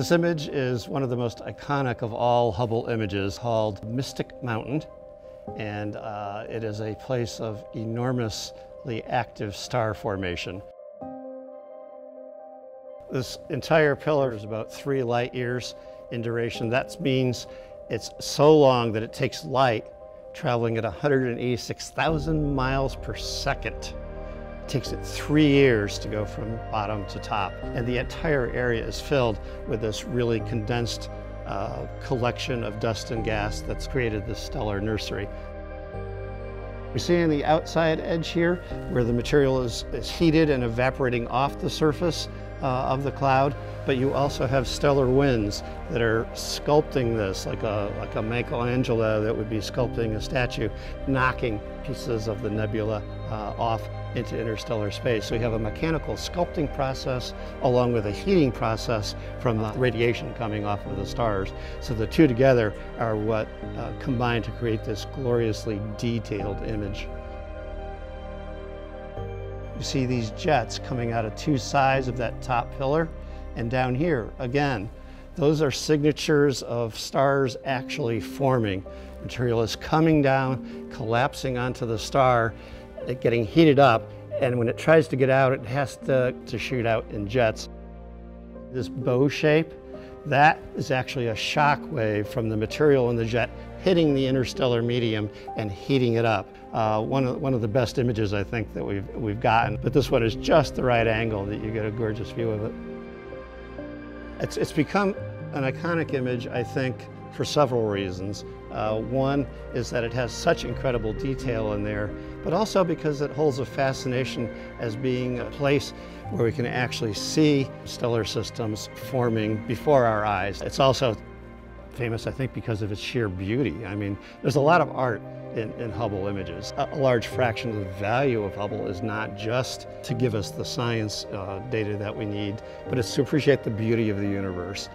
This image is one of the most iconic of all Hubble images called Mystic Mountain. And uh, it is a place of enormously active star formation. This entire pillar is about three light years in duration. That means it's so long that it takes light traveling at 186,000 miles per second takes it three years to go from bottom to top. And the entire area is filled with this really condensed uh, collection of dust and gas that's created this stellar nursery. We see on the outside edge here where the material is, is heated and evaporating off the surface uh, of the cloud, but you also have stellar winds that are sculpting this like a, like a Michelangelo that would be sculpting a statue, knocking pieces of the nebula uh, off into interstellar space. So you have a mechanical sculpting process along with a heating process from the radiation coming off of the stars. So the two together are what uh, combine to create this gloriously detailed image. You see these jets coming out of two sides of that top pillar and down here, again, those are signatures of stars actually forming. Material is coming down, collapsing onto the star, getting heated up, and when it tries to get out, it has to, to shoot out in jets. This bow shape, that is actually a shock wave from the material in the jet hitting the interstellar medium and heating it up. Uh, one, of, one of the best images I think that we've, we've gotten, but this one is just the right angle that you get a gorgeous view of it. It's, it's become an iconic image, I think, for several reasons. Uh, one is that it has such incredible detail in there, but also because it holds a fascination as being a place where we can actually see stellar systems forming before our eyes. It's also famous, I think, because of its sheer beauty. I mean, there's a lot of art in, in, Hubble images. A, large fraction of the value of Hubble is not just to give us the science uh, data that we need, but it's to appreciate the beauty of the universe.